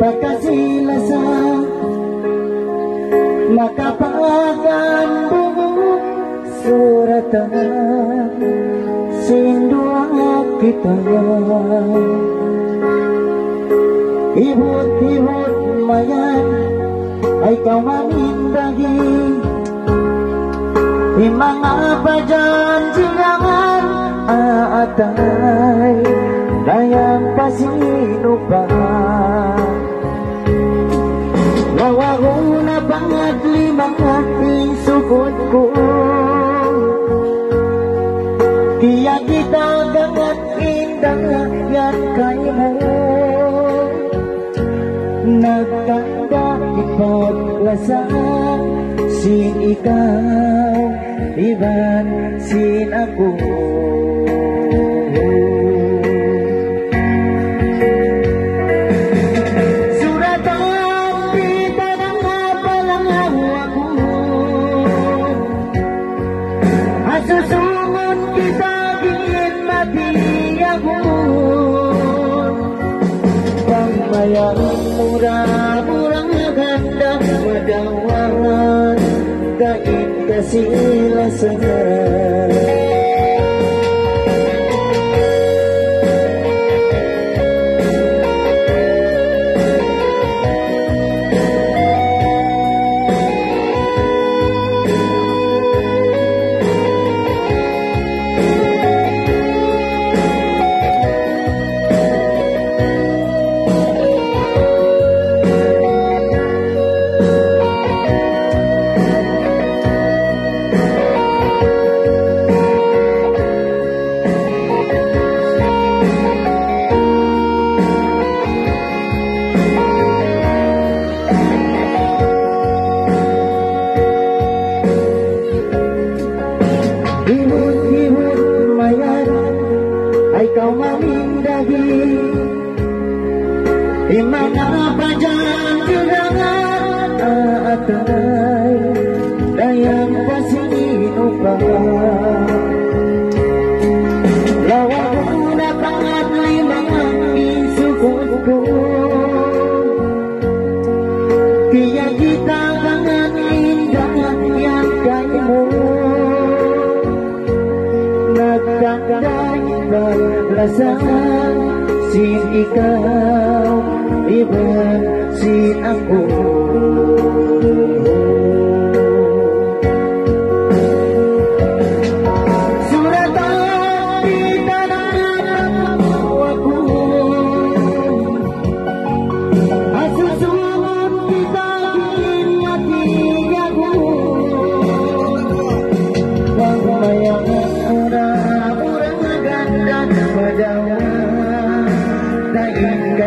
pagkasilasa Makapagan buong suratan Sindua kita Ibut-ibut mayat, ay kawanindagi Imang apa bajan silangan aatay Dayang pasinubahan nagtangyan kayo Nagkanda ipaglasaan Sin ikaw, iban sin ako Susunod kita mati ako Pang mayang mura-murang ganda Madawangan Kahit kasila sa mamindahi Di mana pajan gerangan atay Dayang pasino pa Lawak na pangat limang ang isukot ko Kaya kita Sin ikaw, iban sin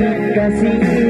casi